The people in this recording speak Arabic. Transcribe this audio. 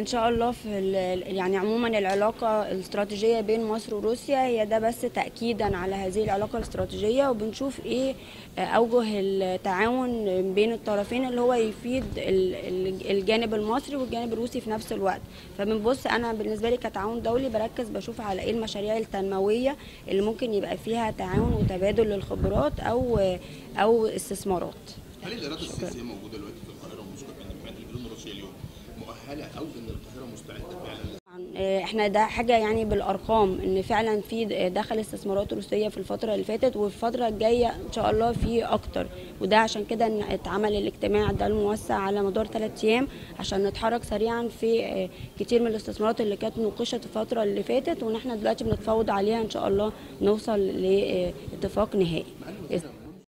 إن شاء الله في يعني عموما العلاقة الاستراتيجية بين مصر وروسيا هي ده بس تاكيدا على هذه العلاقة الاستراتيجية وبنشوف إيه أوجه التعاون بين الطرفين اللي هو يفيد ال- ال- الجانب المصري والجانب الروسي في نفس الوقت. فبنبص أنا بالنسبة لي كتعاون دولي بركز بشوف على إيه المشاريع التنموية اللي ممكن يبقى فيها تعاون وتبادل للخبرات أو أو استثمارات. هل الاراده السياسية موجودة دلوقتي في القاهرة وموسكو بدون روسيا اليوم؟ مؤهلة أو إن القاهرة مستعدة فعلا؟ آه، إحنا ده حاجة يعني بالأرقام إن فعلا في دخل استثمارات روسية في الفترة اللي فاتت وفي الفترة الجاية إن شاء الله في أكتر. وده عشان كده إن اتعمل الاجتماع ده الموسع على مدار ثلاث أيام عشان نتحرك سريعا في آه، كتير من الاستثمارات اللي كانت نوقشت الفترة اللي فاتت وإن إحنا دلوقتي بنتفاوض عليها إن شاء الله نوصل لاتفاق نهائي.